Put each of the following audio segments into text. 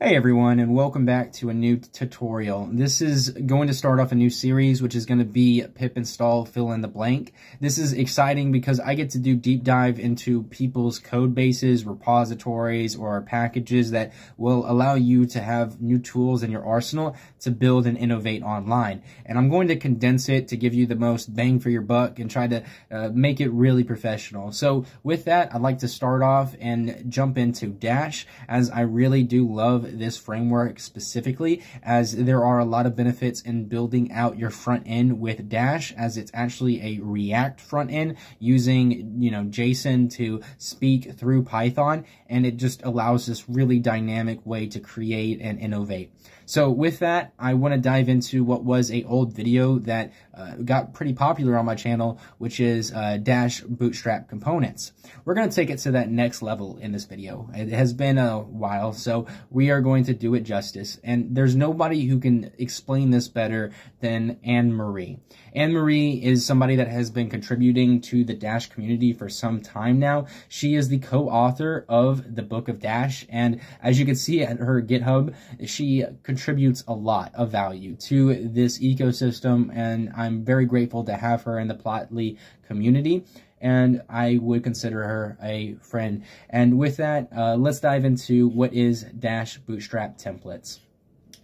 Hey everyone and welcome back to a new tutorial. This is going to start off a new series which is going to be pip install fill in the blank. This is exciting because I get to do deep dive into people's code bases, repositories, or packages that will allow you to have new tools in your arsenal to build and innovate online. And I'm going to condense it to give you the most bang for your buck and try to uh, make it really professional. So with that, I'd like to start off and jump into Dash as I really do love this framework specifically as there are a lot of benefits in building out your front end with Dash as it's actually a React front end using, you know, JSON to speak through Python and it just allows this really dynamic way to create and innovate. So with that, I want to dive into what was a old video that uh, got pretty popular on my channel, which is uh, Dash Bootstrap Components. We're going to take it to that next level in this video. It has been a while, so we are going to do it justice. And there's nobody who can explain this better than Ann Marie. Ann Marie is somebody that has been contributing to the Dash community for some time now. She is the co-author of the Book of Dash, and as you can see at her GitHub, she contributes a lot of value to this ecosystem, and I'm very grateful to have her in the Plotly community and I would consider her a friend. And with that, uh, let's dive into what is Dash Bootstrap templates.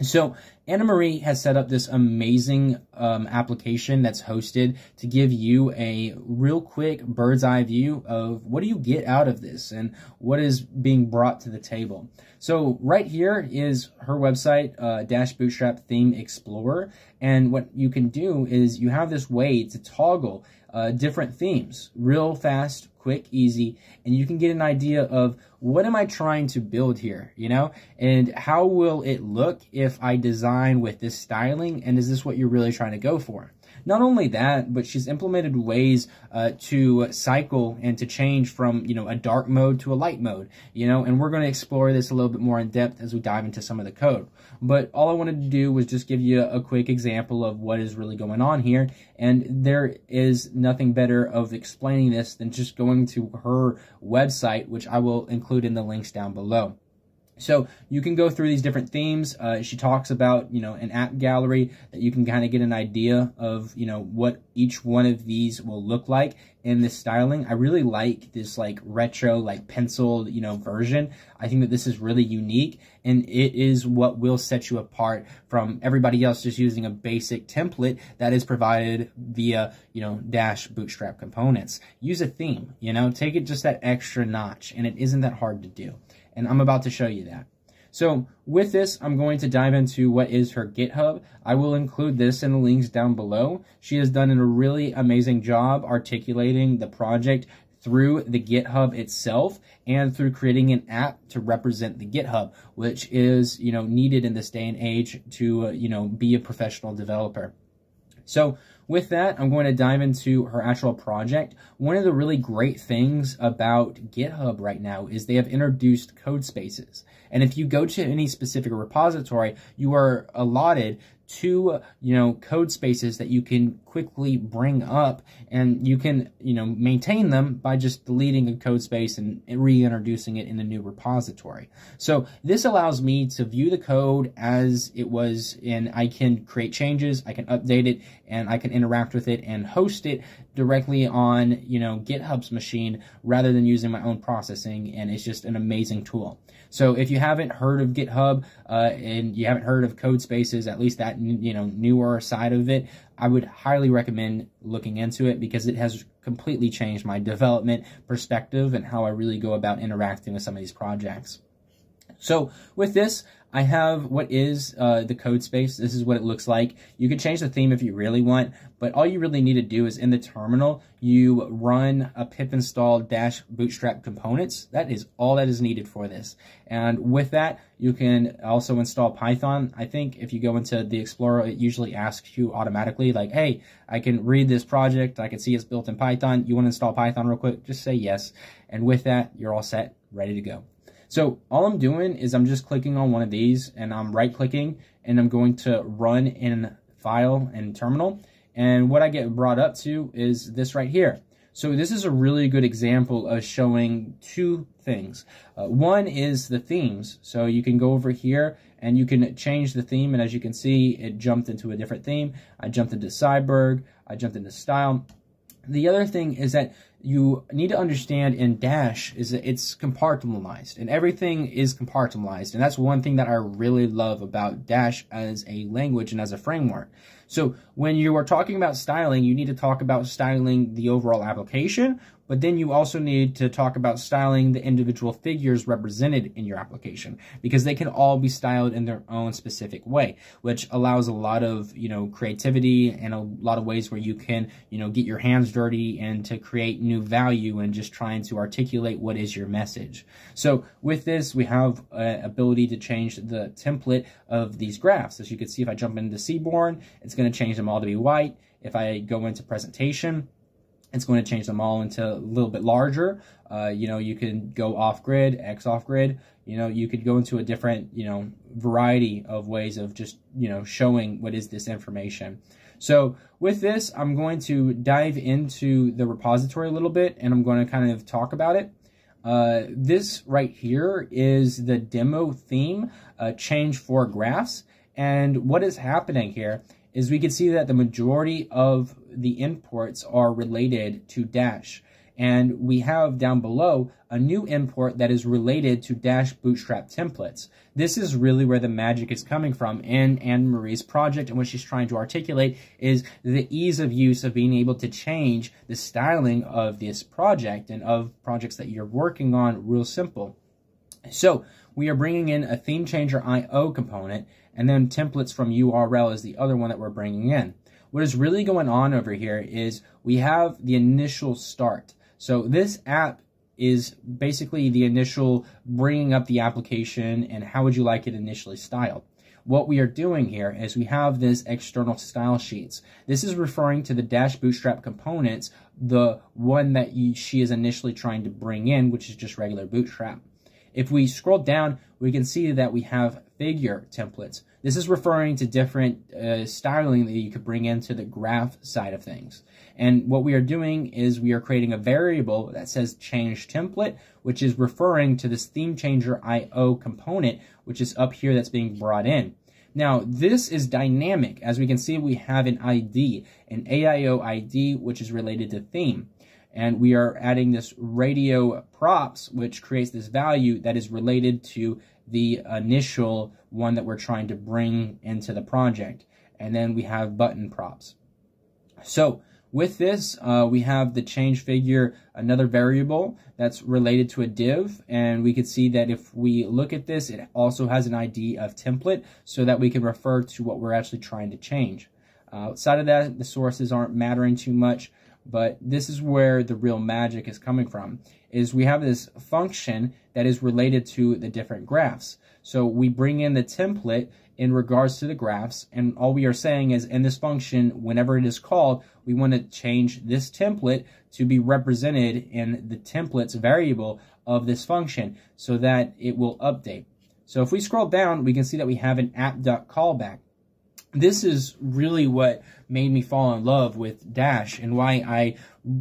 So Anna Marie has set up this amazing um, application that's hosted to give you a real quick bird's eye view of what do you get out of this and what is being brought to the table. So right here is her website, uh, Dash Bootstrap Theme Explorer. And what you can do is you have this way to toggle uh, different themes real fast, quick, easy, and you can get an idea of what am I trying to build here, you know, and how will it look if I design with this styling, and is this what you're really trying to go for? Not only that, but she's implemented ways uh, to cycle and to change from, you know, a dark mode to a light mode, you know, and we're going to explore this a little bit more in depth as we dive into some of the code. But all I wanted to do was just give you a quick example of what is really going on here. And there is nothing better of explaining this than just going to her website, which I will include in the links down below. So you can go through these different themes. Uh, she talks about, you know, an app gallery that you can kind of get an idea of, you know, what each one of these will look like in this styling. I really like this like retro, like penciled, you know, version. I think that this is really unique and it is what will set you apart from everybody else just using a basic template that is provided via, you know, Dash Bootstrap components. Use a theme, you know, take it just that extra notch and it isn't that hard to do and I'm about to show you that. So with this, I'm going to dive into what is her GitHub. I will include this in the links down below. She has done a really amazing job articulating the project through the GitHub itself and through creating an app to represent the GitHub, which is, you know, needed in this day and age to, uh, you know, be a professional developer. So with that, I'm going to dive into her actual project. One of the really great things about GitHub right now is they have introduced code spaces. And if you go to any specific repository, you are allotted two, uh, you know, code spaces that you can quickly bring up and you can, you know, maintain them by just deleting a code space and reintroducing it in a new repository. So this allows me to view the code as it was and I can create changes, I can update it, and I can interact with it and host it directly on, you know, GitHub's machine rather than using my own processing. And it's just an amazing tool. So if you haven't heard of GitHub uh, and you haven't heard of code spaces, at least that, you know, newer side of it, I would highly recommend looking into it because it has completely changed my development perspective and how I really go about interacting with some of these projects. So with this, I have what is uh, the code space. This is what it looks like. You can change the theme if you really want, but all you really need to do is in the terminal, you run a pip install dash bootstrap components. That is all that is needed for this. And with that, you can also install Python. I think if you go into the Explorer, it usually asks you automatically like, hey, I can read this project. I can see it's built in Python. You want to install Python real quick? Just say yes. And with that, you're all set, ready to go. So all I'm doing is I'm just clicking on one of these and I'm right clicking and I'm going to run in file and terminal. And what I get brought up to is this right here. So this is a really good example of showing two things. Uh, one is the themes. So you can go over here and you can change the theme. And as you can see, it jumped into a different theme. I jumped into cyborg. I jumped into style. The other thing is that you need to understand in Dash is that it's compartmentalized and everything is compartmentalized. And that's one thing that I really love about Dash as a language and as a framework. So when you are talking about styling, you need to talk about styling the overall application, but then you also need to talk about styling the individual figures represented in your application because they can all be styled in their own specific way, which allows a lot of, you know, creativity and a lot of ways where you can, you know, get your hands dirty and to create new value and just trying to articulate what is your message. So with this, we have uh, ability to change the template of these graphs. As you can see, if I jump into Seaborn, it's going to change them all to be white. If I go into presentation, it's going to change them all into a little bit larger. Uh, you know, you can go off grid, X off grid. You know, you could go into a different, you know, variety of ways of just, you know, showing what is this information. So with this, I'm going to dive into the repository a little bit and I'm going to kind of talk about it. Uh, this right here is the demo theme uh, change for graphs. And what is happening here is we can see that the majority of the imports are related to Dash. And we have down below a new import that is related to Dash Bootstrap templates. This is really where the magic is coming from in Ann Marie's project and what she's trying to articulate is the ease of use of being able to change the styling of this project and of projects that you're working on real simple. So we are bringing in a theme changer IO component and then templates from URL is the other one that we're bringing in. What is really going on over here is we have the initial start. So this app is basically the initial bringing up the application and how would you like it initially styled. What we are doing here is we have this external style sheets. This is referring to the Dash Bootstrap components, the one that you, she is initially trying to bring in, which is just regular Bootstrap. If we scroll down, we can see that we have figure templates. This is referring to different uh, styling that you could bring into the graph side of things. And what we are doing is we are creating a variable that says change template, which is referring to this theme changer IO component, which is up here that's being brought in. Now, this is dynamic. As we can see, we have an ID, an AIO ID, which is related to theme and we are adding this radio props, which creates this value that is related to the initial one that we're trying to bring into the project. And then we have button props. So with this, uh, we have the change figure, another variable that's related to a div. And we can see that if we look at this, it also has an ID of template so that we can refer to what we're actually trying to change. Uh, outside of that, the sources aren't mattering too much. But this is where the real magic is coming from, is we have this function that is related to the different graphs. So we bring in the template in regards to the graphs, and all we are saying is in this function, whenever it is called, we want to change this template to be represented in the templates variable of this function so that it will update. So if we scroll down, we can see that we have an app.callback this is really what made me fall in love with Dash and why I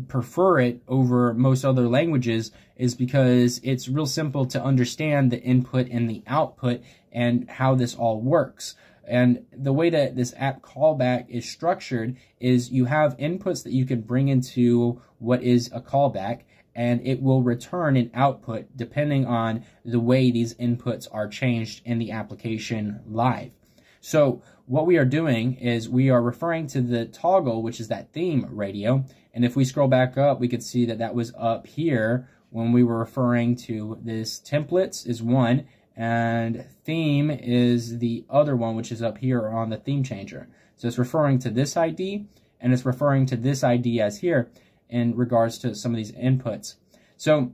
prefer it over most other languages is because it's real simple to understand the input and the output and how this all works. And the way that this app callback is structured is you have inputs that you can bring into what is a callback and it will return an output depending on the way these inputs are changed in the application live. So what we are doing is we are referring to the toggle, which is that theme radio. And if we scroll back up, we could see that that was up here when we were referring to this templates is one and theme is the other one, which is up here on the theme changer. So it's referring to this ID and it's referring to this ID as here in regards to some of these inputs. So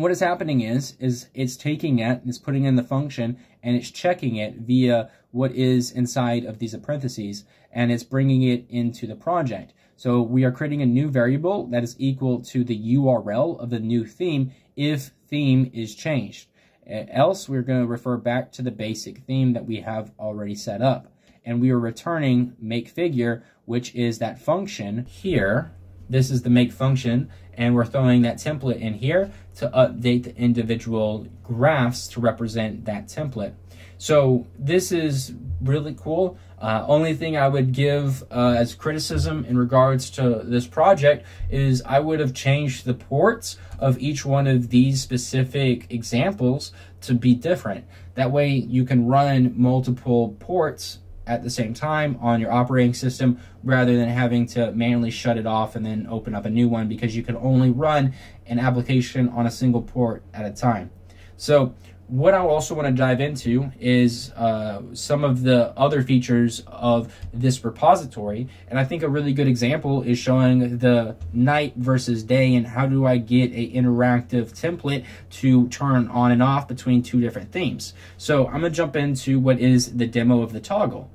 what is happening is, is it's taking it, it's putting in the function, and it's checking it via what is inside of these parentheses, and it's bringing it into the project. So we are creating a new variable that is equal to the URL of the new theme if theme is changed. Else, we're going to refer back to the basic theme that we have already set up. And we are returning make figure, which is that function here this is the make function, and we're throwing that template in here to update the individual graphs to represent that template. So this is really cool. Uh, only thing I would give uh, as criticism in regards to this project is I would have changed the ports of each one of these specific examples to be different. That way you can run multiple ports at the same time on your operating system rather than having to manually shut it off and then open up a new one because you can only run an application on a single port at a time. So what I also want to dive into is uh, some of the other features of this repository. And I think a really good example is showing the night versus day and how do I get a interactive template to turn on and off between two different themes. So I'm going to jump into what is the demo of the toggle.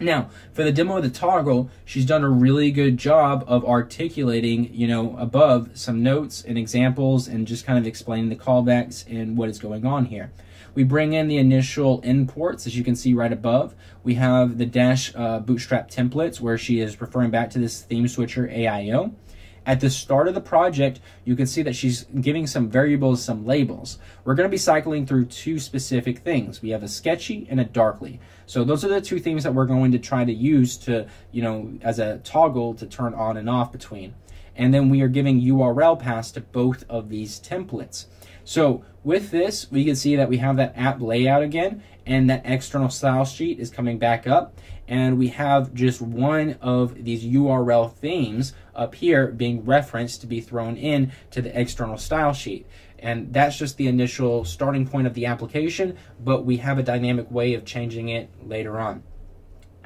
Now, for the demo of the toggle, she's done a really good job of articulating, you know, above some notes and examples and just kind of explaining the callbacks and what is going on here. We bring in the initial imports, as you can see right above. We have the Dash uh, Bootstrap templates, where she is referring back to this theme switcher AIO. At the start of the project, you can see that she's giving some variables, some labels. We're going to be cycling through two specific things. We have a sketchy and a darkly. So those are the two things that we're going to try to use to, you know, as a toggle to turn on and off between. And then we are giving URL paths to both of these templates. So with this, we can see that we have that app layout again, and that external style sheet is coming back up. And we have just one of these URL themes up here being referenced to be thrown in to the external style sheet. And that's just the initial starting point of the application, but we have a dynamic way of changing it later on.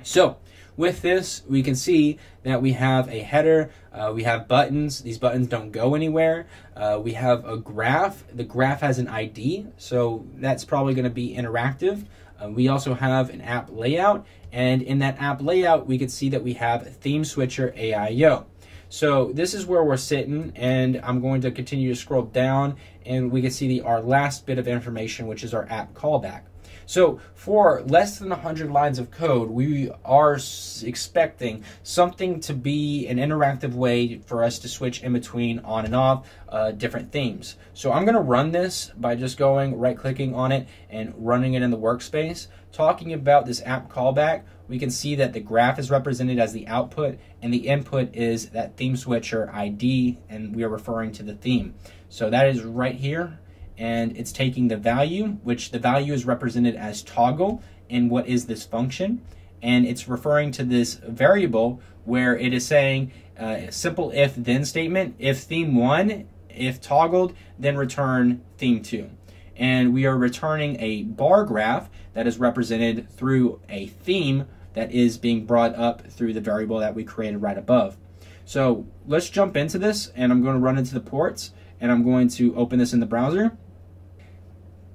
So with this, we can see that we have a header, uh, we have buttons. These buttons don't go anywhere. Uh, we have a graph. The graph has an ID, so that's probably going to be interactive. Uh, we also have an app layout, and in that app layout, we can see that we have theme switcher AIO. So this is where we're sitting, and I'm going to continue to scroll down, and we can see the our last bit of information, which is our app callback. So for less than 100 lines of code, we are expecting something to be an interactive way for us to switch in between on and off uh, different themes. So I'm going to run this by just going right clicking on it and running it in the workspace. Talking about this app callback, we can see that the graph is represented as the output and the input is that theme switcher ID and we are referring to the theme. So that is right here and it's taking the value, which the value is represented as toggle in what is this function, and it's referring to this variable where it is saying uh, simple if then statement, if theme one, if toggled, then return theme two. And we are returning a bar graph that is represented through a theme that is being brought up through the variable that we created right above. So let's jump into this and I'm going to run into the ports and I'm going to open this in the browser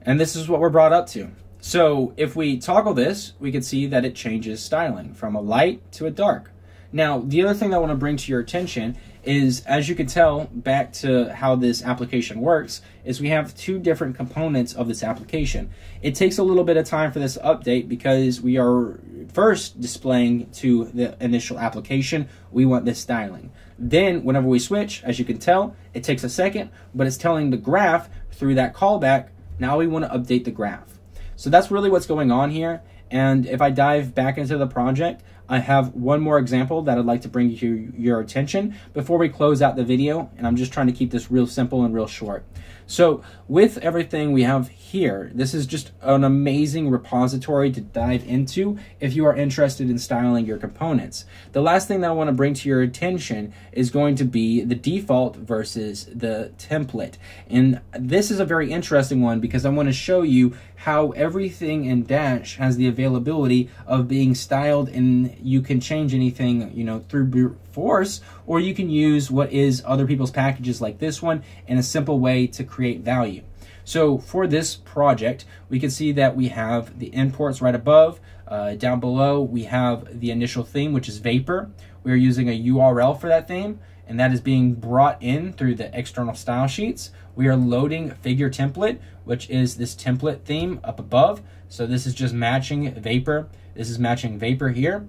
and this is what we're brought up to. So if we toggle this, we can see that it changes styling from a light to a dark. Now, the other thing I want to bring to your attention is, as you can tell, back to how this application works, is we have two different components of this application. It takes a little bit of time for this update because we are first displaying to the initial application, we want this styling. Then, whenever we switch, as you can tell, it takes a second, but it's telling the graph through that callback now we want to update the graph. So that's really what's going on here. And if I dive back into the project, I have one more example that I'd like to bring to your attention before we close out the video. And I'm just trying to keep this real simple and real short. So with everything we have here, this is just an amazing repository to dive into if you are interested in styling your components. The last thing that I want to bring to your attention is going to be the default versus the template. And this is a very interesting one because I want to show you how everything in Dash has the availability of being styled and you can change anything, you know, through force, or you can use what is other people's packages like this one in a simple way to create value. So for this project, we can see that we have the imports right above. Uh, down below, we have the initial theme, which is Vapor. We're using a URL for that theme, and that is being brought in through the external style sheets. We are loading figure template, which is this template theme up above. So this is just matching Vapor. This is matching Vapor here.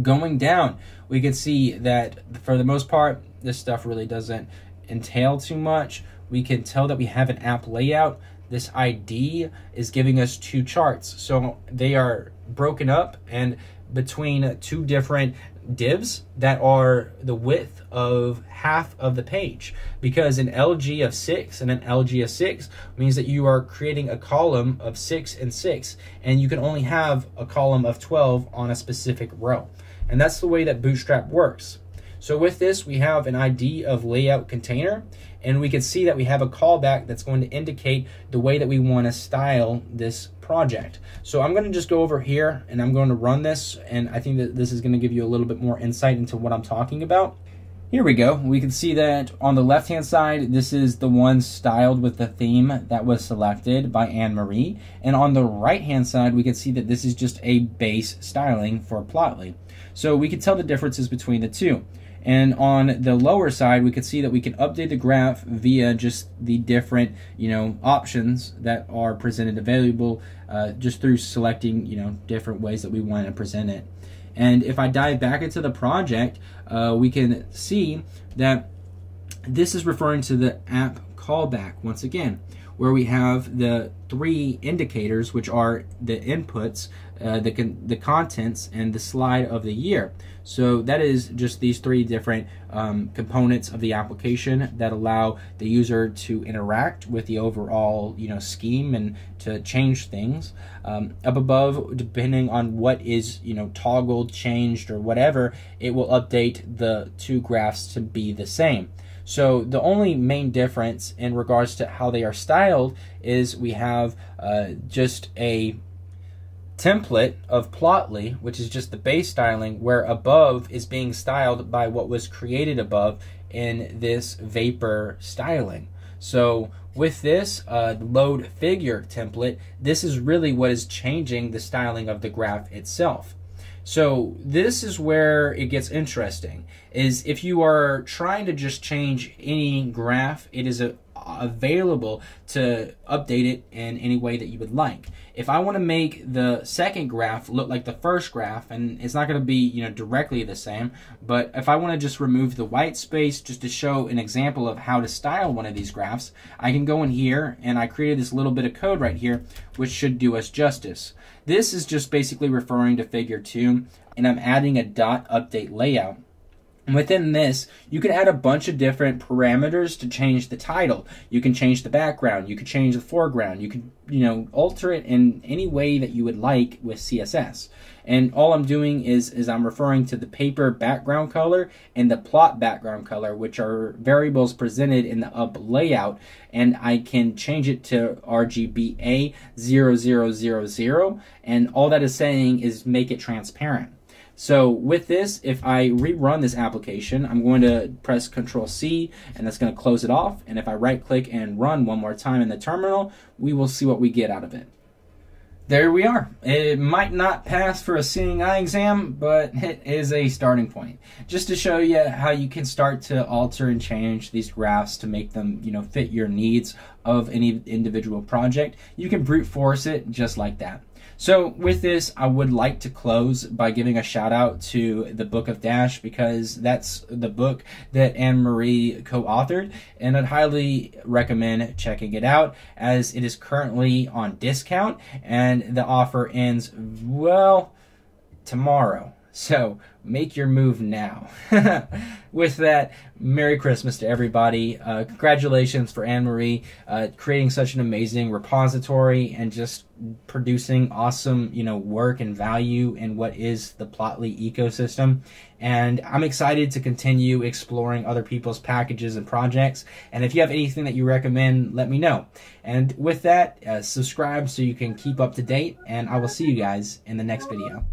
Going down, we can see that for the most part, this stuff really doesn't entail too much. We can tell that we have an app layout. This ID is giving us two charts. So they are broken up and between two different divs that are the width of half of the page. Because an LG of 6 and an LG of 6 means that you are creating a column of 6 and 6 and you can only have a column of 12 on a specific row. And that's the way that Bootstrap works so with this we have an ID of layout container and we can see that we have a callback that's going to indicate the way that we want to style this project. So I'm going to just go over here and I'm going to run this and I think that this is going to give you a little bit more insight into what I'm talking about. Here we go. We can see that on the left hand side, this is the one styled with the theme that was selected by Ann Marie. And on the right hand side, we can see that this is just a base styling for Plotly. So we can tell the differences between the two. And on the lower side, we could see that we can update the graph via just the different, you know, options that are presented available uh, just through selecting, you know, different ways that we want to present it. And if I dive back into the project, uh, we can see that this is referring to the app callback once again, where we have the three indicators, which are the inputs, uh, the, con the contents, and the slide of the year. So that is just these three different um, components of the application that allow the user to interact with the overall you know scheme and to change things. Um, up above, depending on what is you know toggled, changed, or whatever, it will update the two graphs to be the same. So the only main difference in regards to how they are styled is we have uh, just a template of Plotly, which is just the base styling, where above is being styled by what was created above in this Vapor styling. So with this uh, load figure template, this is really what is changing the styling of the graph itself. So this is where it gets interesting, is if you are trying to just change any graph, it is a, available to update it in any way that you would like. If I want to make the second graph look like the first graph, and it's not going to be you know directly the same, but if I want to just remove the white space just to show an example of how to style one of these graphs, I can go in here and I created this little bit of code right here which should do us justice. This is just basically referring to figure 2 and I'm adding a dot update layout. Within this, you can add a bunch of different parameters to change the title. You can change the background, you can change the foreground, you can, you know, alter it in any way that you would like with CSS. And all I'm doing is, is I'm referring to the paper background color and the plot background color, which are variables presented in the up layout. And I can change it to RGBA 0000. And all that is saying is make it transparent. So with this, if I rerun this application, I'm going to press Control C and that's going to close it off. And if I right click and run one more time in the terminal, we will see what we get out of it. There we are. It might not pass for a seeing eye exam, but it is a starting point. Just to show you how you can start to alter and change these graphs to make them, you know, fit your needs of any individual project. You can brute force it just like that. So with this, I would like to close by giving a shout out to the Book of Dash because that's the book that Ann Marie co-authored, and I'd highly recommend checking it out as it is currently on discount and the offer ends well tomorrow. So make your move now. With that, Merry Christmas to everybody. Uh, congratulations for Ann Marie uh, creating such an amazing repository and just producing awesome, you know, work and value in what is the Plotly ecosystem. And I'm excited to continue exploring other people's packages and projects. And if you have anything that you recommend, let me know. And with that, uh, subscribe so you can keep up to date. And I will see you guys in the next video.